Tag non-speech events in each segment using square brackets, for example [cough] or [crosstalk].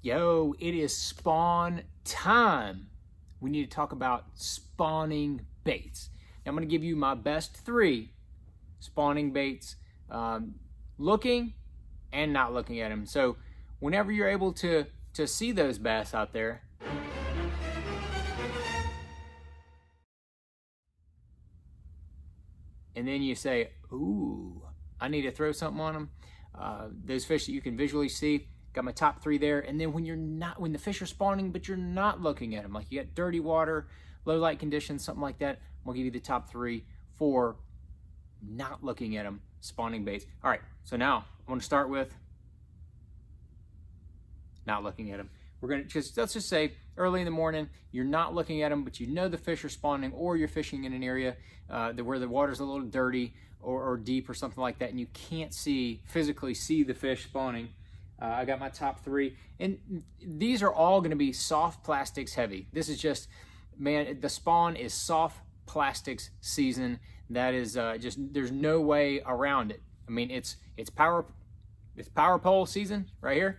Yo, it is spawn time. We need to talk about spawning baits. Now, I'm going to give you my best three spawning baits, um, looking and not looking at them. So, whenever you're able to to see those bass out there, and then you say, "Ooh, I need to throw something on them." Uh, those fish that you can visually see, got my top three there. And then when you're not, when the fish are spawning, but you're not looking at them, like you got dirty water, low light conditions, something like that, I'm gonna give you the top three for not looking at them, spawning baits. All right, so now I want to start with not looking at them. We're gonna just, let's just say early in the morning, you're not looking at them, but you know the fish are spawning or you're fishing in an area uh, where the water's a little dirty or, or, deep or something like that and you can't see, physically see the fish spawning. Uh, I got my top three and these are all gonna be soft plastics heavy. This is just, man, the spawn is soft plastics season. That is uh, just, there's no way around it. I mean, it's, it's power, it's power pole season right here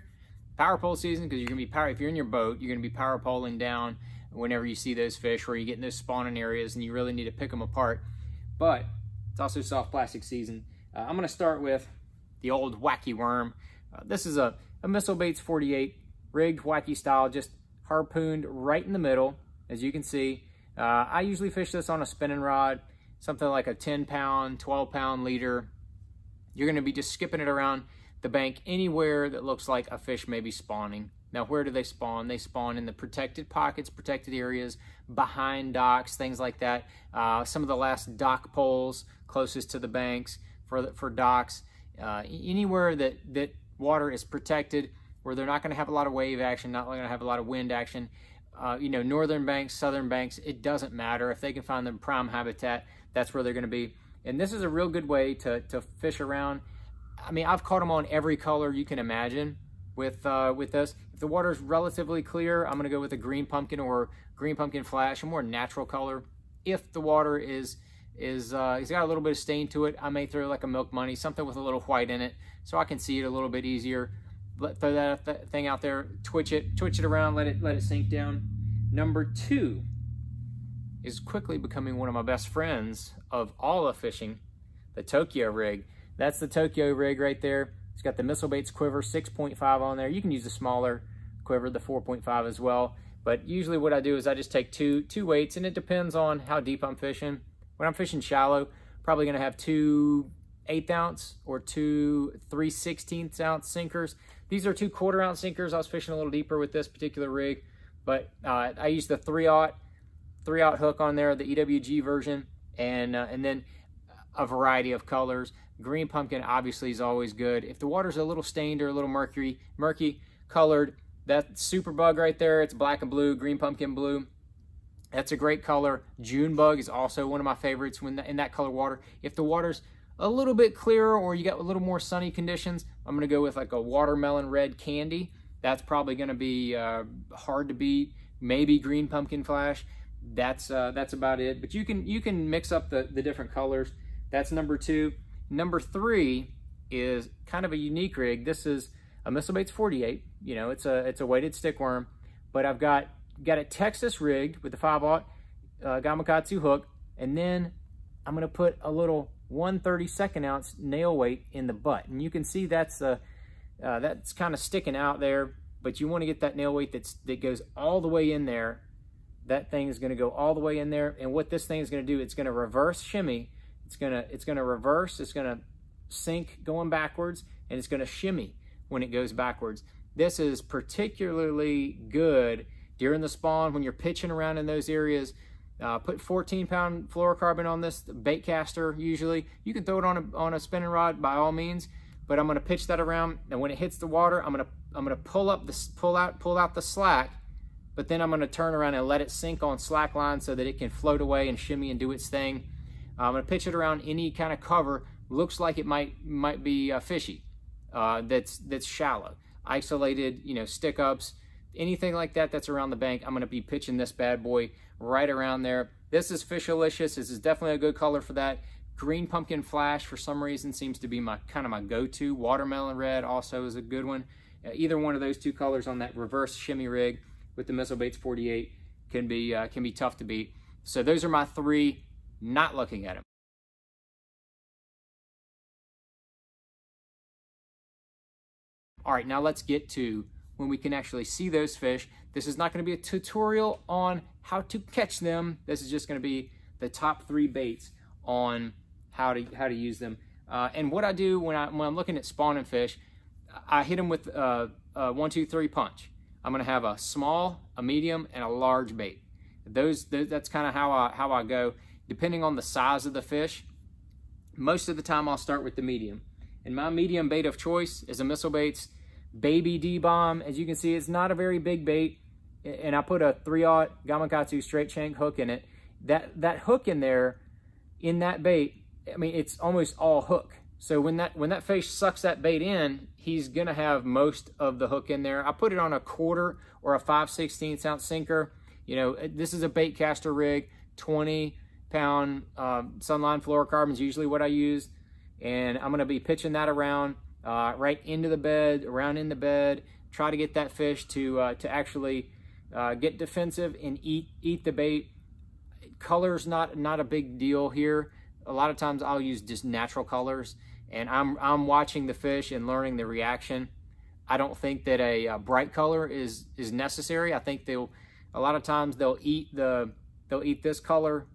power pole season because you're gonna be power if you're in your boat you're gonna be power poling down whenever you see those fish or you get in those spawning areas and you really need to pick them apart but it's also soft plastic season uh, i'm gonna start with the old wacky worm uh, this is a, a missile baits 48 rigged wacky style just harpooned right in the middle as you can see uh, i usually fish this on a spinning rod something like a 10 pound 12 pound leader you're going to be just skipping it around the bank anywhere that looks like a fish may be spawning. Now, where do they spawn? They spawn in the protected pockets, protected areas, behind docks, things like that. Uh, some of the last dock poles closest to the banks for, for docks. Uh, anywhere that, that water is protected, where they're not going to have a lot of wave action, not going to have a lot of wind action. Uh, you know, northern banks, southern banks, it doesn't matter. If they can find them prime habitat, that's where they're going to be. And this is a real good way to, to fish around I mean, I've caught them on every color you can imagine with uh, with this. If the water is relatively clear, I'm gonna go with a green pumpkin or green pumpkin flash, a more natural color. If the water is is uh, it's got a little bit of stain to it, I may throw like a milk money, something with a little white in it, so I can see it a little bit easier. Let throw that th thing out there, twitch it, twitch it around, let it let it sink down. Number two is quickly becoming one of my best friends of all of fishing, the Tokyo rig. That's the Tokyo rig right there. It's got the Missile Baits quiver 6.5 on there. You can use the smaller quiver, the 4.5 as well. But usually what I do is I just take two, two weights and it depends on how deep I'm fishing. When I'm fishing shallow, probably gonna have two eighth ounce or two 3 16th ounce sinkers. These are two quarter ounce sinkers. I was fishing a little deeper with this particular rig, but uh, I use the three aught, three aught hook on there, the EWG version, and uh, and then a variety of colors. Green pumpkin obviously is always good. If the water's a little stained or a little mercury, murky colored, that super bug right there, it's black and blue, green pumpkin blue. That's a great color. June bug is also one of my favorites when in that color water. If the water's a little bit clearer or you got a little more sunny conditions, I'm gonna go with like a watermelon red candy. That's probably gonna be uh, hard to beat. Maybe green pumpkin flash. That's uh, that's about it. But you can you can mix up the, the different colors. That's number two. Number three is kind of a unique rig. This is a Missile Baits 48. You know, it's a it's a weighted stick worm, but I've got got it Texas rigged with the 5 aught uh, Gamakatsu hook, and then I'm gonna put a little 132nd ounce nail weight in the butt, and you can see that's uh, uh that's kind of sticking out there. But you want to get that nail weight that's that goes all the way in there. That thing is to go all the way in there, and what this thing is to do, it's to reverse shimmy it's gonna, it's gonna reverse, it's gonna sink going backwards, and it's gonna shimmy when it goes backwards. This is particularly good during the spawn when you're pitching around in those areas. Uh, put 14 pound fluorocarbon on this bait caster usually. You can throw it on a, on a spinning rod by all means, but I'm gonna pitch that around and when it hits the water, I'm gonna, I'm gonna pull up the, pull out, pull out the slack, but then I'm gonna turn around and let it sink on slack line so that it can float away and shimmy and do its thing. I'm going to pitch it around any kind of cover. Looks like it might might be uh, fishy. Uh, that's that's shallow, isolated. You know, stick ups, anything like that that's around the bank. I'm going to be pitching this bad boy right around there. This is Fishalicious. This is definitely a good color for that. Green pumpkin flash for some reason seems to be my kind of my go-to. Watermelon red also is a good one. Uh, either one of those two colors on that reverse shimmy rig with the Missile Baits 48 can be, uh, can be tough to beat. So those are my three, not looking at them. All right, now let's get to when we can actually see those fish. This is not gonna be a tutorial on how to catch them. This is just gonna be the top three baits on how to, how to use them. Uh, and what I do when, I, when I'm looking at spawning fish, I hit them with a, a one, two, three punch. I'm gonna have a small, a medium, and a large bait. Those, those that's kind of how I, how I go. Depending on the size of the fish, most of the time I'll start with the medium. And my medium bait of choice is a Missile Baits Baby D-Bomb. As you can see, it's not a very big bait. And I put a 3-aught Gamakatsu straight shank hook in it. That, that hook in there, in that bait, I mean, it's almost all hook. So when that when that fish sucks that bait in, he's gonna have most of the hook in there. I put it on a quarter or a 5 16 ounce sinker. You know, this is a bait caster rig, 20 pound um, sunline fluorocarbon is usually what I use. And I'm gonna be pitching that around uh, right into the bed, around in the bed, try to get that fish to, uh, to actually uh, get defensive and eat, eat the bait. Color's not, not a big deal here. A lot of times I'll use just natural colors and I'm, I'm watching the fish and learning the reaction. I don't think that a, a bright color is, is necessary. I think they'll, a lot of times they'll eat the, they'll eat this color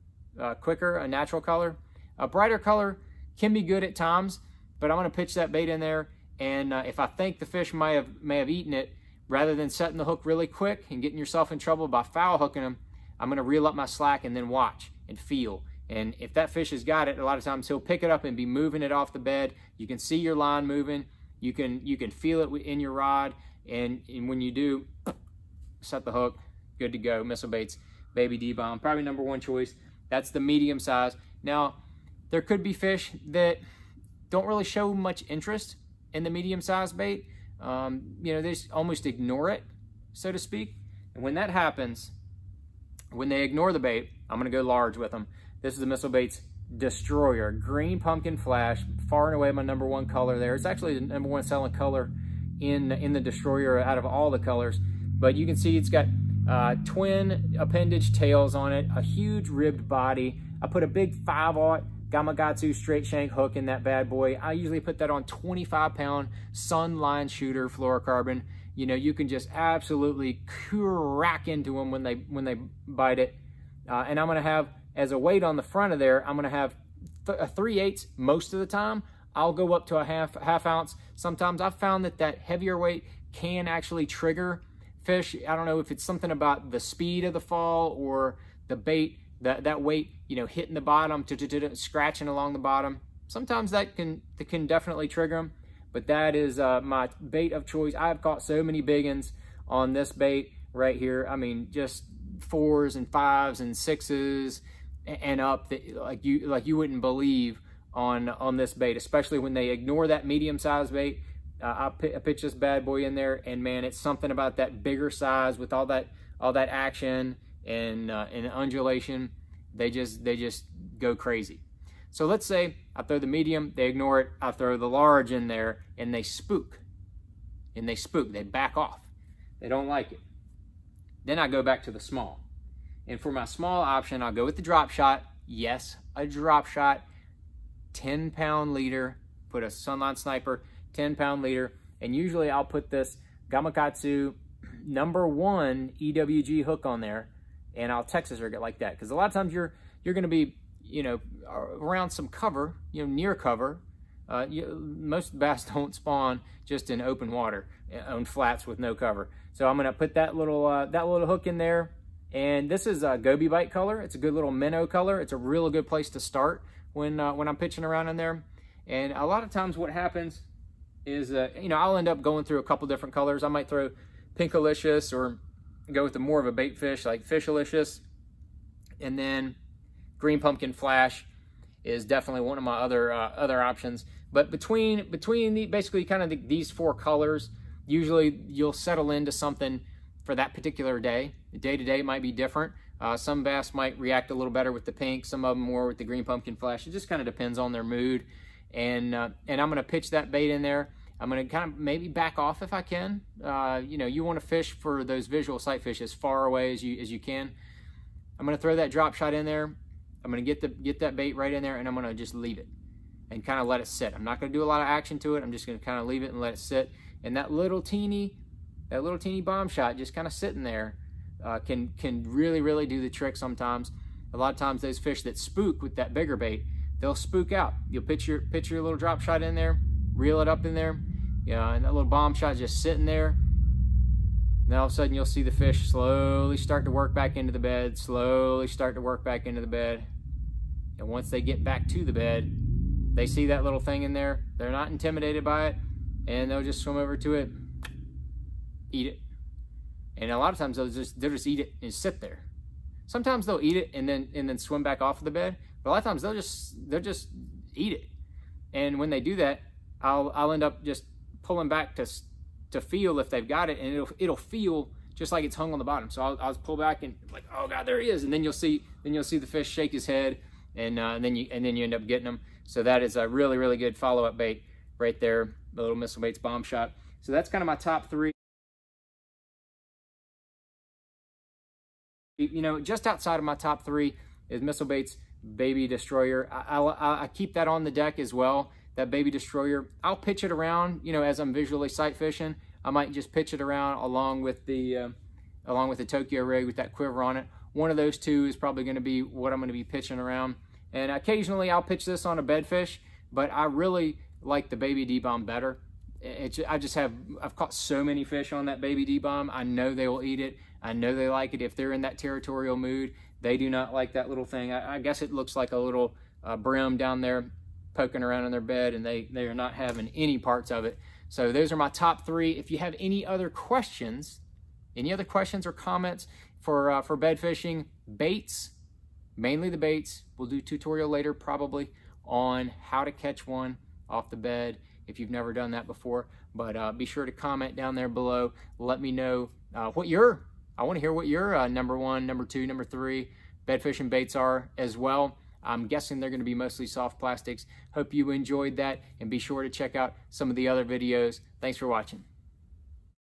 uh, quicker, a natural color. A brighter color can be good at times, but I'm going to pitch that bait in there. And uh, if I think the fish may have, may have eaten it, rather than setting the hook really quick and getting yourself in trouble by foul hooking them, I'm going to reel up my slack and then watch and feel. And if that fish has got it, a lot of times he'll pick it up and be moving it off the bed. You can see your line moving. You can you can feel it in your rod. And, and when you do, [coughs] set the hook, good to go. Missile baits, baby D-bomb, probably number one choice. That's the medium size. Now, there could be fish that don't really show much interest in the medium sized bait. Um, you know, they almost ignore it, so to speak. And when that happens, when they ignore the bait, I'm gonna go large with them. This is the Missile Baits Destroyer. Green Pumpkin Flash, far and away my number one color there. It's actually the number one selling color in, in the Destroyer out of all the colors. But you can see it's got uh, twin appendage tails on it, a huge ribbed body. I put a big 5-aught Gamakatsu straight shank hook in that bad boy. I usually put that on 25 pound Sunline shooter fluorocarbon. You know, you can just absolutely crack into them when they when they bite it. Uh, and I'm gonna have, as a weight on the front of there, I'm gonna have th a 3 eighths most of the time. I'll go up to a half, half ounce. Sometimes I've found that that heavier weight can actually trigger fish. I don't know if it's something about the speed of the fall or the bait that that weight, you know, hitting the bottom, to scratching along the bottom. Sometimes that can that can definitely trigger them, but that is uh, my bait of choice. I've caught so many big ones on this bait right here. I mean, just fours and fives and sixes and up that like you like you wouldn't believe on on this bait, especially when they ignore that medium size bait. Uh, I, I pitch this bad boy in there, and man, it's something about that bigger size with all that all that action and uh, and undulation, they just they just go crazy. So let's say I throw the medium, they ignore it. I throw the large in there, and they spook. And they spook. They back off. They don't like it. Then I go back to the small. And for my small option, I'll go with the drop shot. Yes, a drop shot. 10 pound leader. Put a Sunline Sniper 10 pound leader. And usually I'll put this Gamakatsu number one EWG hook on there and I'll Texas rig it like that. Because a lot of times you're you're going to be, you know, around some cover, you know, near cover. Uh, you, most bass [laughs] don't spawn just in open water uh, on flats with no cover. So I'm going to put that little uh, that little hook in there. And this is a goby bite color. It's a good little minnow color. It's a really good place to start when uh, when I'm pitching around in there. And a lot of times what happens is, uh, you know, I'll end up going through a couple different colors. I might throw Pinkalicious or go with the more of a bait fish like Fishalicious. And then Green Pumpkin Flash is definitely one of my other uh, other options. But between between the, basically kind of the, these four colors, usually you'll settle into something for that particular day. Day to day might be different. Uh, some bass might react a little better with the pink, some of them more with the green pumpkin flash. It just kind of depends on their mood. And uh, and I'm going to pitch that bait in there. I'm going to kind of maybe back off if I can. Uh, you know, you want to fish for those visual sight fish as far away as you as you can. I'm going to throw that drop shot in there. I'm going to get the get that bait right in there, and I'm going to just leave it and kind of let it sit. I'm not going to do a lot of action to it. I'm just going to kind of leave it and let it sit. And that little teeny, that little teeny bomb shot just kind of sitting there uh, can can really really do the trick sometimes. A lot of times those fish that spook with that bigger bait, they'll spook out. You'll pitch your pitch your little drop shot in there, reel it up in there, you know, and that little bomb shot just sitting there. Then all of a sudden you'll see the fish slowly start to work back into the bed, slowly start to work back into the bed. And once they get back to the bed, they see that little thing in there. They're not intimidated by it, and they'll just swim over to it, eat it. And a lot of times they'll just they'll just eat it and sit there. Sometimes they'll eat it and then and then swim back off of the bed. But a lot of times they'll just they'll just eat it. And when they do that, I'll I'll end up just pulling back to to feel if they've got it, and it'll it'll feel just like it's hung on the bottom. So I'll, I'll pull back and like, oh god, there he is, and then you'll see then you'll see the fish shake his head, and, uh, and then you and then you end up getting them. So that is a really really good follow up bait right there, the little missile baits bomb shot. So that's kind of my top three. You know, just outside of my top three is Missile Baits Baby Destroyer. I, I, I, keep that on the deck as well, that Baby Destroyer. I'll pitch it around, you know, as I'm visually sight fishing. I might just pitch it around along with the uh, along with the Tokyo rig with that quiver on it. One of those two is probably going to be what I'm going to be pitching around. And occasionally I'll pitch this on a bedfish, but I really like the Baby D-Bomb better. It, I just have, I've caught so many fish on that baby D-bomb. I know they will eat it. I know they like it. If they're in that territorial mood, they do not like that little thing. I, I guess it looks like a little uh, brim down there poking around in their bed and they, they are not having any parts of it. So those are my top three. If you have any other questions, any other questions or comments for, uh, for bed fishing, baits, mainly the baits, we'll do tutorial later probably on how to catch one off the bed if you've never done that before. But uh, be sure to comment down there below. Let me know uh, what your, I want to hear what your uh, number one, number two, number three bed fishing baits are as well. I'm guessing they're going to be mostly soft plastics. Hope you enjoyed that and be sure to check out some of the other videos. Thanks for watching.